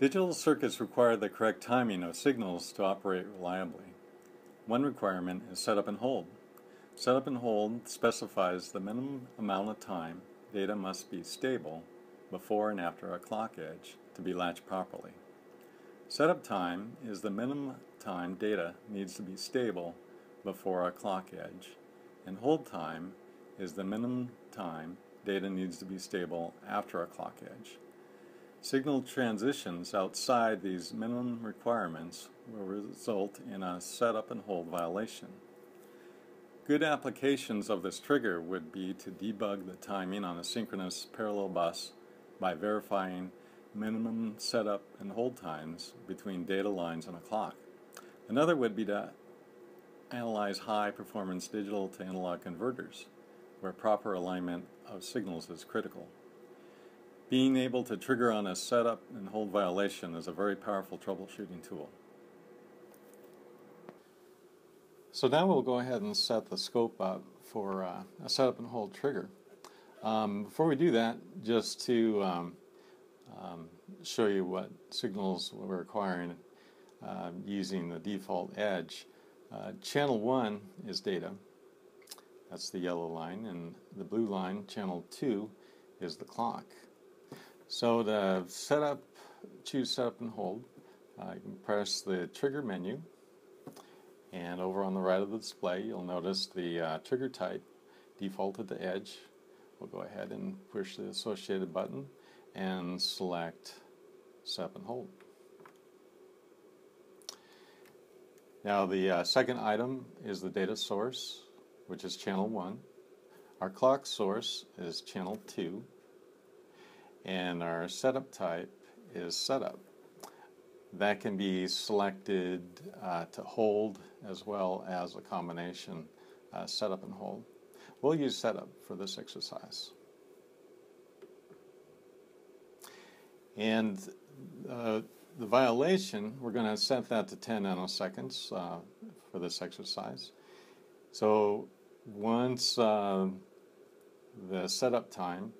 Digital circuits require the correct timing of signals to operate reliably. One requirement is setup and hold. Setup and hold specifies the minimum amount of time data must be stable before and after a clock edge to be latched properly. Setup time is the minimum time data needs to be stable before a clock edge, and hold time is the minimum time data needs to be stable after a clock edge. Signal transitions outside these minimum requirements will result in a setup and hold violation. Good applications of this trigger would be to debug the timing on a synchronous parallel bus by verifying minimum setup and hold times between data lines on a clock. Another would be to analyze high performance digital to analog converters, where proper alignment of signals is critical. Being able to trigger on a setup and hold violation is a very powerful troubleshooting tool. So now we'll go ahead and set the scope up for uh, a setup and hold trigger. Um, before we do that, just to um, um, show you what signals we're acquiring uh, using the default edge. Uh, channel 1 is data, that's the yellow line, and the blue line, channel 2, is the clock. So to set up, choose setup and hold, uh, you can press the trigger menu and over on the right of the display you'll notice the uh, trigger type defaulted to the edge. We'll go ahead and push the associated button and select setup and hold. Now the uh, second item is the data source which is channel 1. Our clock source is channel 2 and our setup type is setup. That can be selected uh, to hold as well as a combination uh, setup and hold. We'll use setup for this exercise. And uh, the violation, we're going to set that to 10 nanoseconds uh, for this exercise. So once uh, the setup time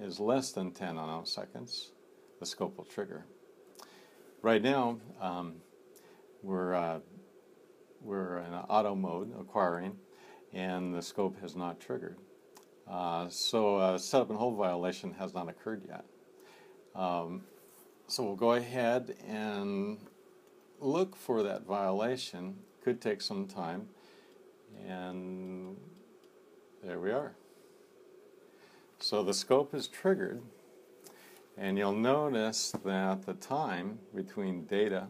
is less than 10 nanoseconds, the scope will trigger. Right now, um, we're, uh, we're in auto mode, acquiring, and the scope has not triggered. Uh, so a setup and hold violation has not occurred yet. Um, so we'll go ahead and look for that violation. Could take some time. And there we are. So the scope is triggered, and you'll notice that the time between data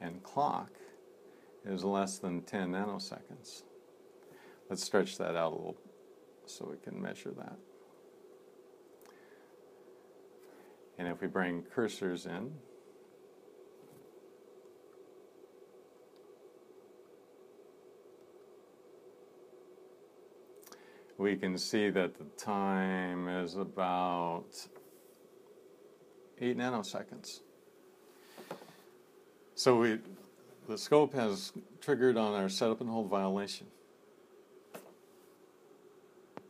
and clock is less than 10 nanoseconds. Let's stretch that out a little so we can measure that. And if we bring cursors in, we can see that the time is about 8 nanoseconds. So we, the scope has triggered on our setup and hold violation.